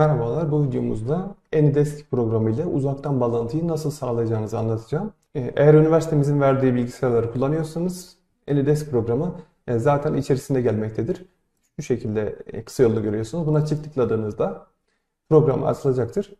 Merhabalar, bu videomuzda AnyDesk programı ile uzaktan bağlantıyı nasıl sağlayacağınızı anlatacağım. Ee, Eğer üniversitemizin verdiği bilgisayarları kullanıyorsanız AnyDesk programı e, zaten içerisinde gelmektedir. Bu şekilde e, kısa yolunu görüyorsunuz. Buna çift tıkladığınızda program açılacaktır.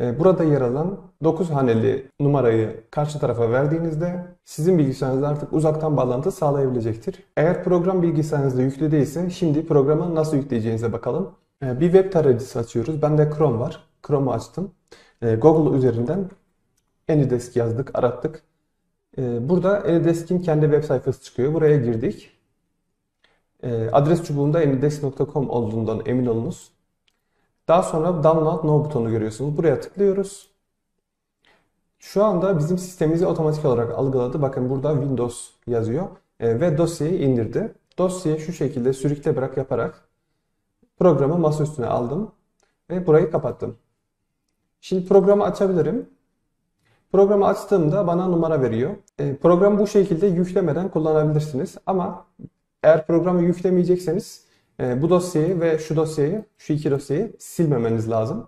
E, Burada yer alan 9 haneli numarayı karşı tarafa verdiğinizde sizin bilgisayarınız artık uzaktan bağlantı sağlayabilecektir. Eğer program bilgisayarınızda yüklü değilse şimdi programı nasıl yükleyeceğinize bakalım. E, Bir web tarayıcısı açıyoruz. Bende Chrome var. Chrome'u açtım. E, Google üzerinden AnyDesk yazdık, arattık. E, Burada AnyDesk'in kendi web sayfası çıkıyor. Buraya girdik. Adres çubuğunda anydesk.com olduğundan emin olunuz. Daha sonra Download Now butonu görüyorsunuz. Buraya tıklıyoruz. Şu anda bizim sistemimizi otomatik olarak algıladı. Bakın burada Windows yazıyor ve dosyayı indirdi. Dosyayı şu şekilde sürükle bırak yaparak programı masa üstüne aldım ve burayı kapattım. Şimdi programı açabilirim. Programı açtığımda bana numara veriyor. E, programı bu şekilde yüklemeden kullanabilirsiniz. Ama eğer programı yüklemeyecekseniz e, bu dosyayı ve şu dosyayı, şu iki dosyayı silmemeniz lazım.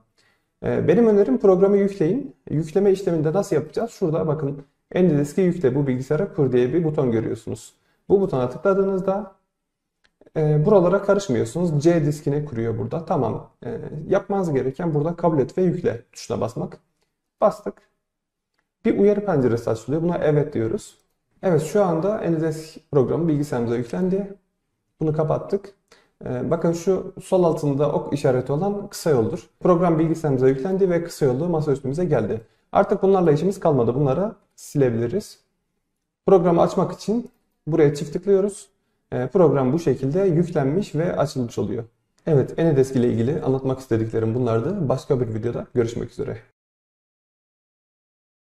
E, benim önerim programı yükleyin. Yükleme işleminde nasıl yapacağız? Şurada bakın AnyDesk'i yükle bu bilgisayara kur diye bir buton görüyorsunuz. Bu butona tıkladığınızda e, buralara karışmıyorsunuz. C diskine kuruyor burada. Tamam. E, yapmanız gereken burada kabul et ve yükle tuşuna basmak. Bastık. Bir uyarı penceresi açılıyor. Buna evet diyoruz. Evet şu anda AnyDesk programı bilgisayarımıza yüklendi. Bunu kapattık. Ee, Bakın şu sol altında ok işareti olan kısa yoldur. Program bilgisayarımıza yüklendi ve kısa yollu masa üstümüze geldi. Artık bunlarla işimiz kalmadı. Bunları silebiliriz. Programı açmak için buraya çift tıklıyoruz. Ee, Program bu şekilde yüklenmiş ve açılmış oluyor. Evet, AnyDesk ile ilgili anlatmak istediklerim bunlardı. Başka bir videoda görüşmek üzere.